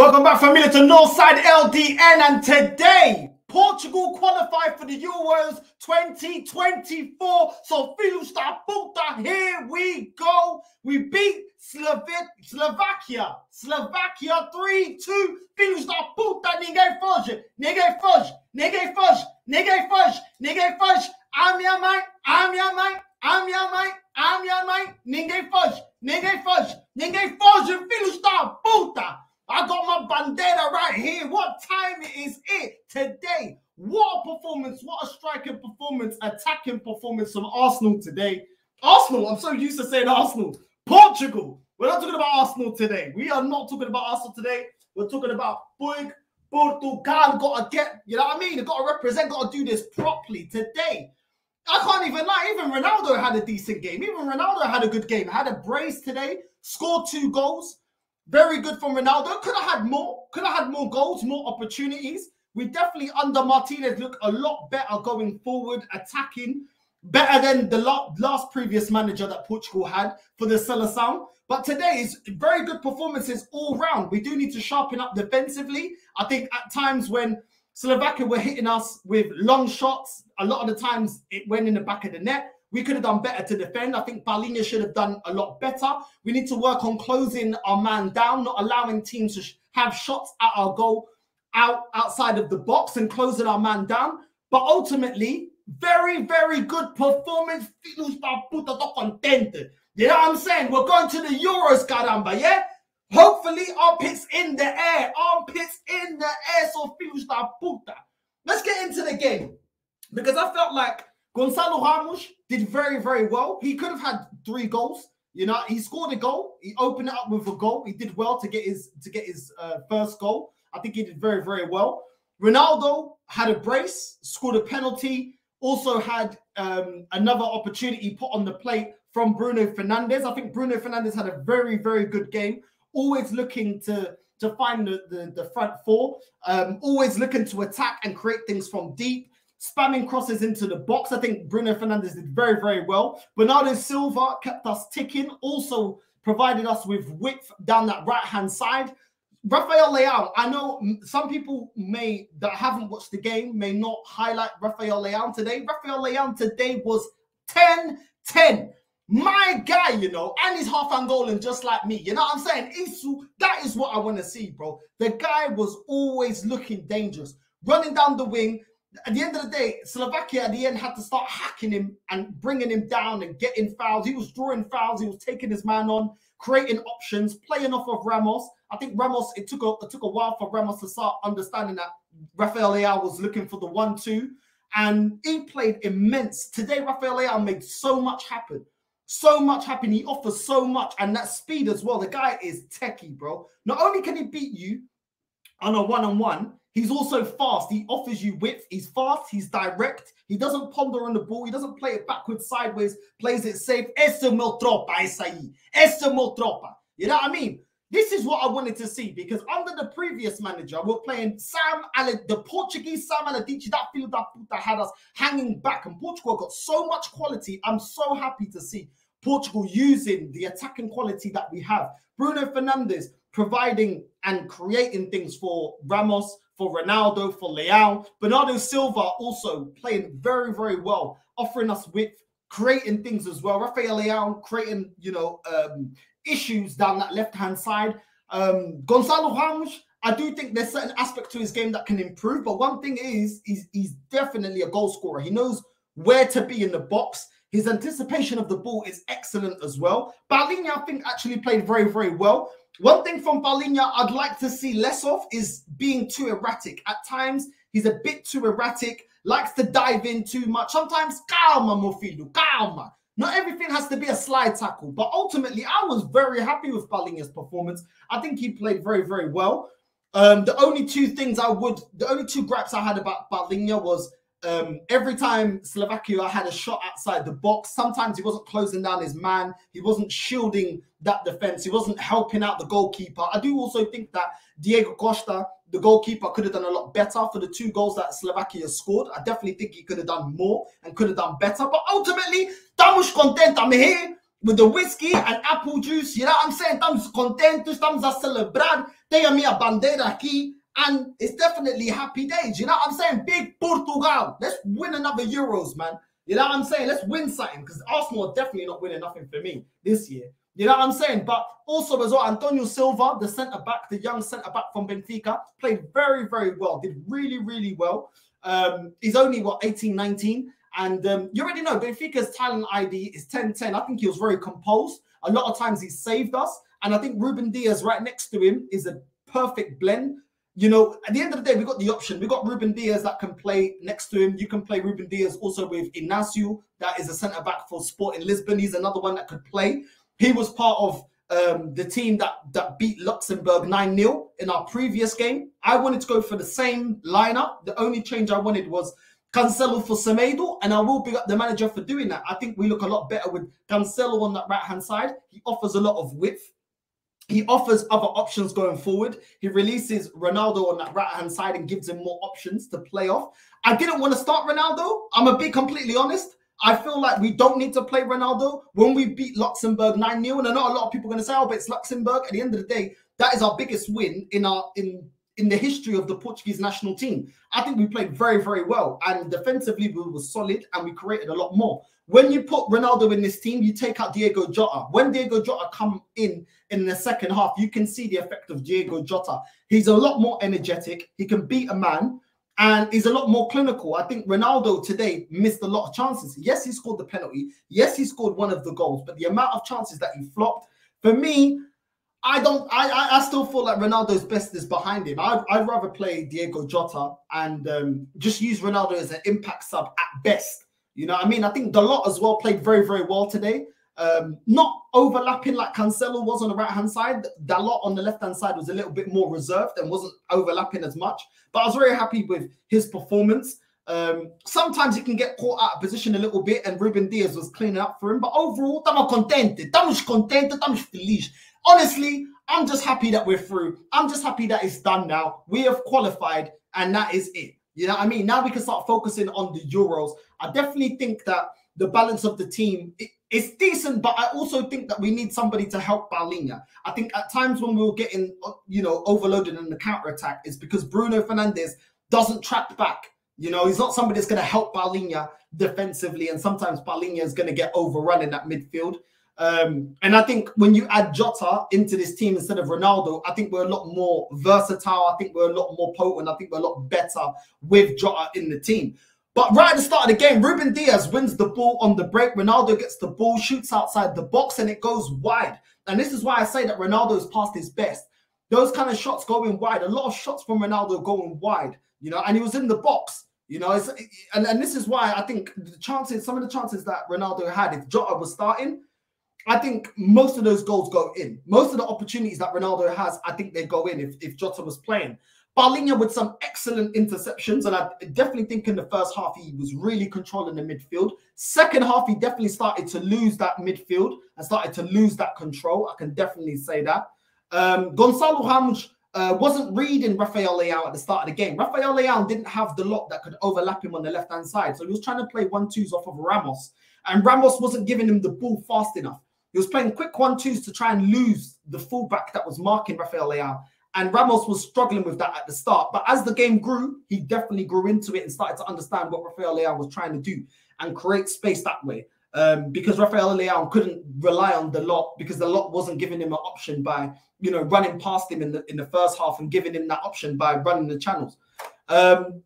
Welcome back, familia, to Northside LDN. And today, Portugal qualified for the Euros 2024. So, Filhos da puta, here we go. We beat Slovakia. Slovakia 3 2. Filhos da puta, ninguém foge. Ninguém foge. Ninguém foge. Ninguém foge. Ninguém foge. A minha mãe. A minha mãe. A minha mãe. A minha mãe. Ninguém foge. Ninguém foge. Ninguém foge. Filhos da puta. I got my bandana right here. What time is it today? What a performance, what a striking performance, attacking performance from Arsenal today. Arsenal, I'm so used to saying Arsenal. Portugal, we're not talking about Arsenal today. We are not talking about Arsenal today. We're talking about Boig, Portugal. Got to get, you know what I mean? Got to represent, got to do this properly today. I can't even lie. Even Ronaldo had a decent game. Even Ronaldo had a good game. Had a brace today, scored two goals. Very good from Ronaldo. Could have had more. Could have had more goals, more opportunities. We definitely under Martinez look a lot better going forward, attacking better than the last previous manager that Portugal had for the Seleção. But today is very good performances all round. We do need to sharpen up defensively. I think at times when Slovakia were hitting us with long shots, a lot of the times it went in the back of the net. We could have done better to defend. I think Palhinha should have done a lot better. We need to work on closing our man down, not allowing teams to have shots at our goal out outside of the box and closing our man down. But ultimately, very, very good performance. You know what I'm saying? We're going to the Euros, caramba, yeah? Hopefully, armpits in the air. Armpits in the air. So, puta. Let's get into the game. Because I felt like Gonçalo Ramos did very, very well. He could have had three goals. You know, he scored a goal. He opened it up with a goal. He did well to get his to get his uh, first goal. I think he did very, very well. Ronaldo had a brace, scored a penalty, also had um, another opportunity put on the plate from Bruno Fernandes. I think Bruno Fernandes had a very, very good game. Always looking to to find the, the, the front four, um, always looking to attack and create things from deep spamming crosses into the box. I think Bruno Fernandes did very, very well. Bernardo Silva kept us ticking, also provided us with width down that right hand side. Rafael Leao, I know some people may that haven't watched the game may not highlight Rafael Leao today. Rafael Leao today was 10 10. My guy, you know, and he's half Angolan just like me. You know what I'm saying? Isu, that is what I want to see, bro. The guy was always looking dangerous, running down the wing, at the end of the day, Slovakia at the end had to start hacking him and bringing him down and getting fouls. He was drawing fouls. He was taking his man on, creating options, playing off of Ramos. I think Ramos. It took a it took a while for Ramos to start understanding that Rafael Leao was looking for the one-two, and he played immense today. Rafael Leao made so much happen. So much happen. He offers so much, and that speed as well. The guy is techie, bro. Not only can he beat you on a one-on-one, He's also fast. He offers you width. He's fast. He's direct. He doesn't ponder on the ball. He doesn't play it backwards, sideways. Plays it safe. Esse meu tropa, aí. Esse meu tropa. You know what I mean? This is what I wanted to see because under the previous manager, we're playing Sam Ale, the Portuguese Sam Allardyce. That field that had us hanging back, and Portugal got so much quality. I'm so happy to see Portugal using the attacking quality that we have. Bruno Fernandes providing and creating things for Ramos, for Ronaldo, for Leao. Bernardo Silva also playing very, very well, offering us width, creating things as well. Rafael Leao creating, you know, um, issues down that left-hand side. Um, Gonçalo Ramos, I do think there's certain aspects to his game that can improve, but one thing is he's, he's definitely a goal scorer. He knows where to be in the box. His anticipation of the ball is excellent as well. Palhinha, I think, actually played very, very well. One thing from Palhinha I'd like to see less of is being too erratic. At times, he's a bit too erratic, likes to dive in too much. Sometimes, calma, Mofilu, calma. Not everything has to be a slide tackle, but ultimately, I was very happy with Palhinha's performance. I think he played very, very well. Um, the only two things I would, the only two gripes I had about Palhinha was um, every time Slovakia had a shot outside the box, sometimes he wasn't closing down his man, he wasn't shielding that defense, he wasn't helping out the goalkeeper. I do also think that Diogo Costa, the goalkeeper, could have done a lot better for the two goals that Slovakia scored. I definitely think he could have done more and could have done better. But ultimately, estamos contentes. I'm here. with the whiskey and apple juice, you know what I'm saying? Estamos contentos, estamos a celebrar. Tem a minha bandeira aqui. And it's definitely happy days. You know what I'm saying? Big Portugal. Let's win another Euros, man. You know what I'm saying? Let's win something because Arsenal are definitely not winning nothing for me this year. You know what I'm saying? But also as well, Antonio Silva, the centre back, the young centre back from Benfica, played very, very well. Did really, really well. Um, he's only what 18, 19. And um, you already know Benfica's talent ID is 10-10. I think he was very composed. A lot of times he saved us. And I think Ruben Dias right next to him is a perfect blend you know, at the end of the day, we got the option. We got Ruben Dias that can play next to him. You can play Ruben Dias also with Inacio, that is a centre back for Sporting Lisbon. He's another one that could play. He was part of um, the team that that beat Luxembourg 9 0 in our previous game. I wanted to go for the same lineup. The only change I wanted was Cancelo for Semedo, and I will big up the manager for doing that. I think we look a lot better with Cancelo on that right hand side. He offers a lot of width. He offers other options going forward. He releases Ronaldo on that right hand side and gives him more options to play off. I didn't want to start Ronaldo. I'm a bit completely honest. I feel like we don't need to play Ronaldo when we beat Luxembourg 9 0. And I know a lot of people are going to say, oh, but it's Luxembourg. At the end of the day, that is our biggest win in our in in the history of the Portuguese national team. I think we played very, very well. And defensively, we were solid and we created a lot more. When you put Ronaldo in this team, you take out Diogo Jota. When Diogo Jota come in in the second half, you can see the effect of Diogo Jota. He's a lot more energetic. He can beat a man and he's a lot more clinical. I think Ronaldo today missed a lot of chances. Yes, he scored the penalty. Yes, he scored one of the goals, but the amount of chances that he flopped, for me, I don't. I I, still feel like Ronaldo's best is behind him. I'd, I'd rather play Diogo Jota and um, just use Ronaldo as an impact sub at best you know what I mean? I think Dalot as well played very, very well today. Um, not overlapping like Cancelo was on the right hand side. Dalot on the left hand side was a little bit more reserved and wasn't overlapping as much. But I was very happy with his performance. Um, sometimes he can get caught out of position a little bit, and Ruben Dias was cleaning up for him. But overall, I'm content. estamos contente, estamos contente, estamos feliz. Honestly, I'm just happy that we're through. I'm just happy that it's done now. We have qualified, and that is it. You know what I mean? Now we can start focusing on the Euros. I definitely think that the balance of the team is decent, but I also think that we need somebody to help Palhinha. I think at times when we were getting, uh, you know, overloaded in the counter attack is because Bruno Fernandes doesn't track back. You know, he's not somebody that's going to help Palhinha defensively, and sometimes Palhinha is going to get overrun in that midfield. Um, and I think when you add Jota into this team instead of Ronaldo, I think we're a lot more versatile. I think we're a lot more potent. I think we're a lot better with Jota in the team. But right at the start of the game, Ruben Dias wins the ball on the break. Ronaldo gets the ball, shoots outside the box, and it goes wide. And this is why I say that Ronaldo is past his best. Those kind of shots going wide, a lot of shots from Ronaldo going wide, you know, and he was in the box. You know, and, and this is why I think the chances, some of the chances that Ronaldo had, if Jota was starting, I think most of those goals go in. Most of the opportunities that Ronaldo has, I think they go in if, if Jota was playing. Palhinha with some excellent interceptions, and I definitely think in the first half he was really controlling the midfield. Second half, he definitely started to lose that midfield and started to lose that control. I can definitely say that. Um, Gonçalo Ramos uh, wasn't reading Rafael Leao at the start of the game. Rafael Leao didn't have Dalot that could overlap him on the left hand side, so he was trying to play one twos off of Ramos, and Ramos wasn't giving him the ball fast enough. He was playing quick one twos to try and lose the fullback that was marking Rafael Leao. And Ramos was struggling with that at the start. But as the game grew, he definitely grew into it and started to understand what Rafael Leao was trying to do and create space that way. Um, because Rafael Leao couldn't rely on Dalot because Dalot wasn't giving him an option by you know running past him in the in the first half and giving him that option by running the channels. Um,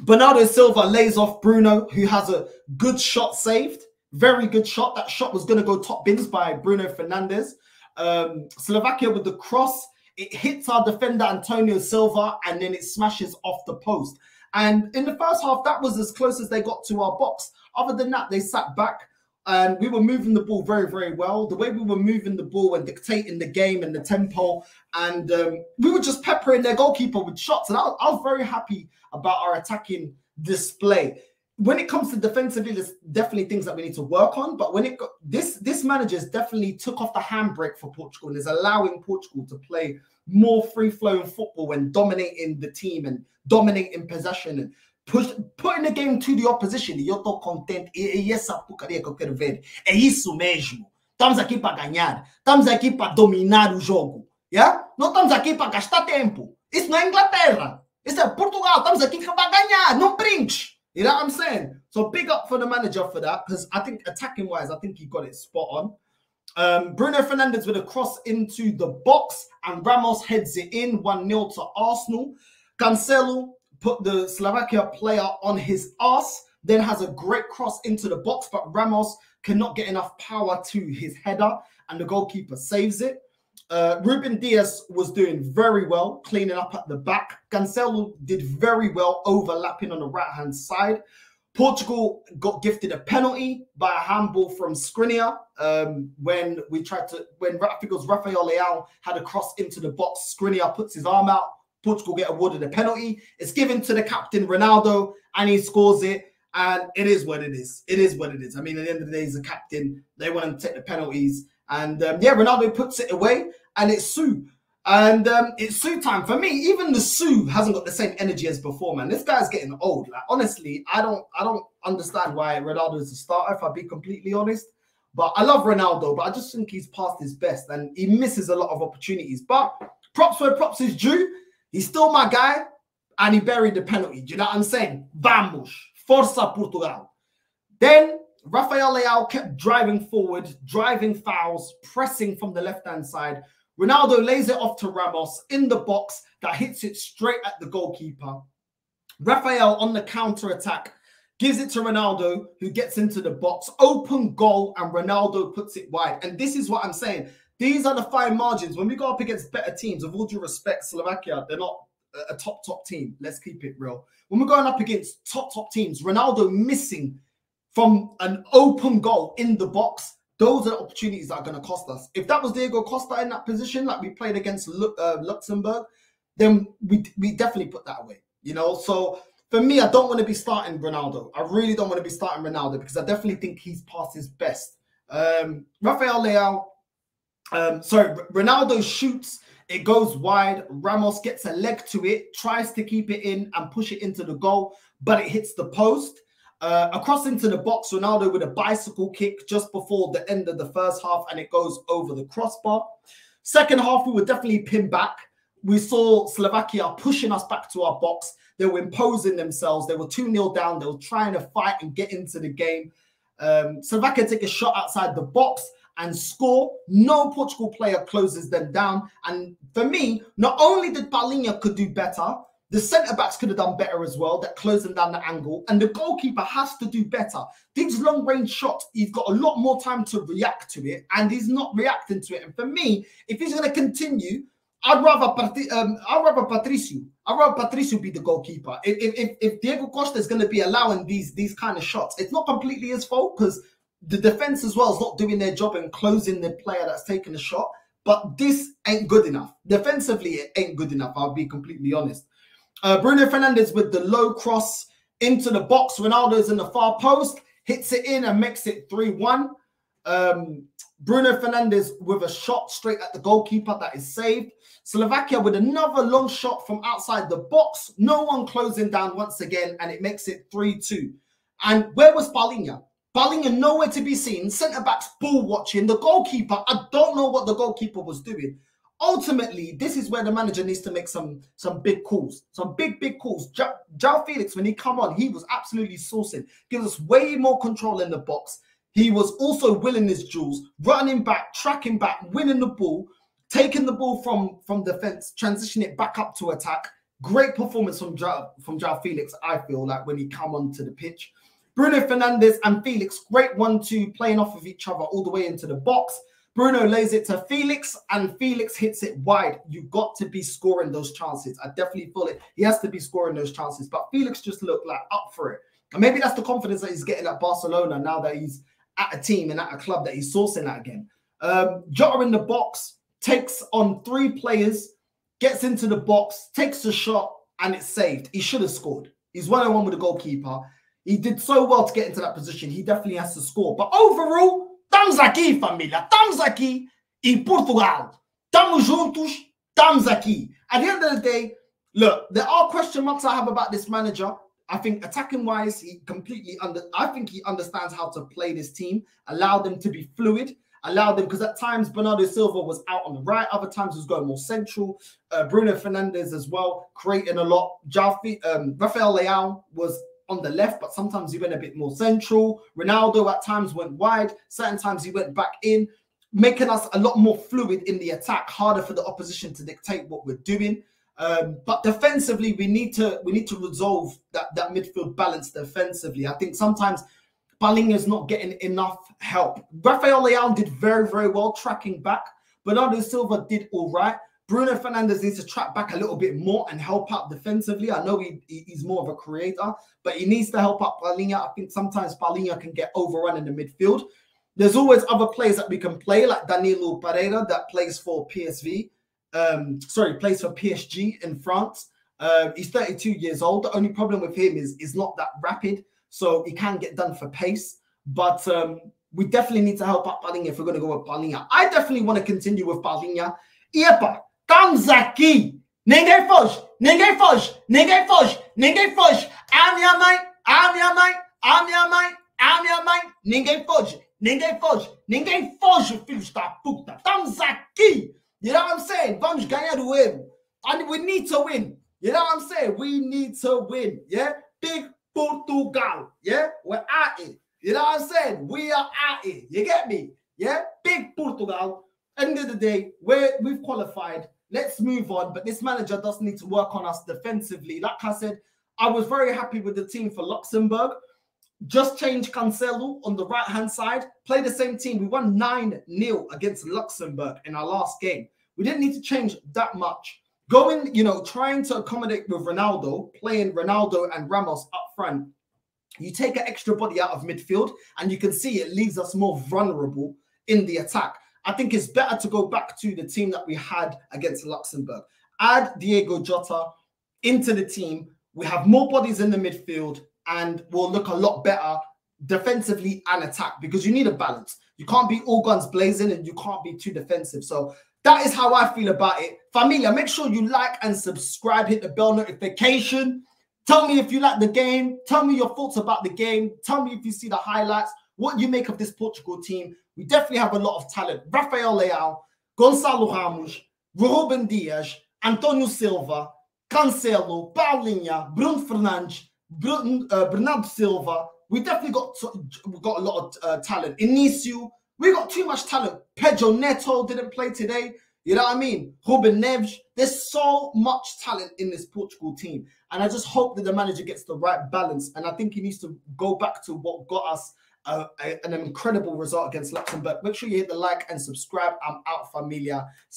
Bernardo Silva lays off Bruno, who has a good shot saved. Very good shot. That shot was going to go top bins by Bruno Fernandes. Um, Slovakia with the cross. It hits our defender Antonio Silva and then it smashes off the post. And in the first half, that was as close as they got to our box. Other than that, they sat back and we were moving the ball very, very well. The way we were moving the ball and dictating the game and the tempo, and um, we were just peppering their goalkeeper with shots. And I, I was very happy about our attacking display when it comes to defensively, there's definitely things that we need to work on. But when it got, this this manager's definitely took off the handbrake for Portugal and is allowing Portugal to play more free flowing football and dominating the team and dominating possession and push putting the game to the opposition. E eu tô contente. E, e essa porcaria que eu quero ver é isso mesmo. Estamos aqui para ganhar. Estamos aqui para dominar o jogo. Yeah? Não estamos aqui para gastar tempo. Isso não é Inglaterra. Isso é Portugal. Estamos aqui para ganhar. Não brinques. You know what I'm saying? So big up for the manager for that because I think attacking wise, I think he got it spot on. Um, Bruno Fernandes with a cross into the box and Ramos heads it in 1 0 to Arsenal. Cancelo put the Slovakia player on his ass, then has a great cross into the box, but Ramos cannot get enough power to his header and the goalkeeper saves it. Uh, Ruben Dias was doing very well, cleaning up at the back. Cancelo did very well, overlapping on the right hand side. Portugal got gifted a penalty by a handball from Skriniar um, when we tried to when was Rafael Leao had a cross into the box. Skriniar puts his arm out. Portugal get awarded a penalty. It's given to the captain Ronaldo, and he scores it. And it is what it is. It is what it is. I mean, at the end of the day, he's a captain. They want to take the penalties. And um, yeah, Ronaldo puts it away, and it's Siu. And um, it's Siu time for me. Even the Siu hasn't got the same energy as before, man. This guy's getting old. Like honestly, I don't, I don't understand why Ronaldo is a starter. If I be completely honest, but I love Ronaldo, but I just think he's past his best and he misses a lot of opportunities. But props where props is due. He's still my guy, and he buried the penalty. Do you know what I'm saying? Vamos, força Portugal. Then Rafael Leao kept driving forward, driving fouls, pressing from the left hand side. Ronaldo lays it off to Ramos in the box that hits it straight at the goalkeeper. Rafael on the counter attack gives it to Ronaldo, who gets into the box, open goal, and Ronaldo puts it wide. And this is what I'm saying. These are the fine margins. When we go up against better teams, of all due respect, Slovakia, they're not a top, top team. Let's keep it real. When we're going up against top, top teams, Ronaldo missing from an open goal in the box, those are opportunities that are going to cost us. If that was Diogo Costa in that position, like we played against uh, Luxembourg, then we, we definitely put that away, you know? So for me, I don't want to be starting Ronaldo. I really don't want to be starting Ronaldo because I definitely think he's past his best. Um, Rafael Leao, um, sorry, Ronaldo shoots, it goes wide. Ramos gets a leg to it, tries to keep it in and push it into the goal, but it hits the post. Uh, across into the box, Ronaldo with a bicycle kick just before the end of the first half, and it goes over the crossbar. Second half, we were definitely pinned back. We saw Slovakia pushing us back to our box. They were imposing themselves. They were 2 0 down. They were trying to fight and get into the game. Um, Slovakia take a shot outside the box and score. No Portugal player closes them down. And for me, not only did Palhinha could do better, the centre backs could have done better as well, that closing down the angle. And the goalkeeper has to do better. These long range shots, he's got a lot more time to react to it, and he's not reacting to it. And for me, if he's going to continue, I'd rather um, I'd rather Patricio. I'd rather Patricio be the goalkeeper. If if, if Diogo Costa is going to be allowing these these kind of shots, it's not completely his fault because the defense as well is not doing their job and closing the player that's taking the shot. But this ain't good enough. Defensively, it ain't good enough. I'll be completely honest. Uh, Bruno Fernandes with the low cross into the box. Ronaldo's in the far post, hits it in and makes it 3 1. Um, Bruno Fernandes with a shot straight at the goalkeeper that is saved. Slovakia with another long shot from outside the box. No one closing down once again, and it makes it 3 2. And where was Palhinha? Palhinha nowhere to be seen. Centre backs ball watching. The goalkeeper, I don't know what the goalkeeper was doing ultimately, this is where the manager needs to make some some big calls, some big big calls. João Felix, when he come on, he was absolutely sourcing, gives us way more control in the box. He was also willing his jewels, running back, tracking back, winning the ball, taking the ball from from defense, transitioning it back up to attack. Great performance from João, from João Felix. I feel like when he come onto the pitch. Bruno Fernandes and Felix, great one-two playing off of each other all the way into the box. Bruno lays it to Felix, and Felix hits it wide. You've got to be scoring those chances. I definitely feel it. He has to be scoring those chances, but Felix just looked like up for it. And maybe that's the confidence that he's getting at Barcelona now that he's at a team and at a club that he's sourcing that again. Um, in the box takes on three players, gets into the box, takes a shot, and it's saved. He should have scored. He's one on one with the goalkeeper. He did so well to get into that position. He definitely has to score. But overall, Estamos aqui, família. Estamos aqui em Portugal. Estamos juntos. Estamos aqui. At the end of the day, look, there are question marks I have about this manager. I think attacking wise, he completely under. I think he understands how to play this team, allow them to be fluid, allow them because at times Bernardo Silva was out on the right, other times he was going more central. Uh, Bruno Fernandes as well, creating a lot. Jafi, um, Rafael Leao was on the left, but sometimes he went a bit more central. Ronaldo at times went wide, certain times he went back in, making us a lot more fluid in the attack, harder for the opposition to dictate what we're doing. Um, but defensively, we need to we need to resolve that that midfield balance defensively. I think sometimes is not getting enough help. Rafael Leao did very very well tracking back. Bernardo Silva did all right. Bruno Fernandes needs to track back a little bit more and help out defensively. I know he, he's more of a creator, but he needs to help out Palhinha. I think sometimes Palhinha can get overrun in the midfield. There's always other players that we can play, like Danilo Pereira that plays for PSV um, sorry, plays for PSG in France. Uh, he's 32 years old. The only problem with him is is not that rapid, so he can get done for pace. But um, we definitely need to help out Palhinha if we're going to go with Palhinha. I definitely want to continue with Palhinha. Epa, estamos aqui. Ninguém foge, ninguém foge, ninguém foge, ninguém foge. A minha mãe, a minha mãe, a minha mãe, a minha mãe. Ninguém foge, ninguém foge, ninguém foge, filhos da puta. Estamos aqui. You know what I'm saying? Vamos ganhar o erro. And we need to win. You know what I'm saying? We need to win. Yeah? Big Portugal. Yeah? We're at it. You know what I'm saying? We are at it. You get me? Yeah? Big Portugal. End of the day, we're, we've qualified. Let's move on. But this manager does need to work on us defensively. Like I said, I was very happy with the team for Luxembourg. Just change Cancelo on the right hand side. Play the same team. We won 9 0 against Luxembourg in our last game. We didn't need to change that much. Going, you know, trying to accommodate with Ronaldo, playing Ronaldo and Ramos up front, you take an extra body out of midfield and you can see it leaves us more vulnerable in the attack. I think it's better to go back to the team that we had against Luxembourg. Add Diogo Jota into the team. We have more bodies in the midfield and we'll look a lot better defensively and attack because you need a balance. You can't be all guns blazing and you can't be too defensive. So that is how I feel about it. Familia, make sure you like and subscribe, hit the bell notification. Tell me if you like the game. Tell me your thoughts about the game. Tell me if you see the highlights, what you make of this Portugal team. We definitely have a lot of talent. Rafael Leao, Gonçalo Ramos, Ruben Dias, Antonio Silva, Cancelo, Palhinha, Bruno Fernandes, Bruno, uh, Bernardo Silva. We definitely got we got a lot of uh, talent. Inacio, we got too much talent. Pedro Neto didn't play today. You know what I mean? Ruben Neves. There's so much talent in this Portugal team. And I just hope that the manager gets the right balance. And I think he needs to go back to what got us uh, a, an incredible result against Luxembourg. Make sure you hit the like and subscribe. I'm out, familia.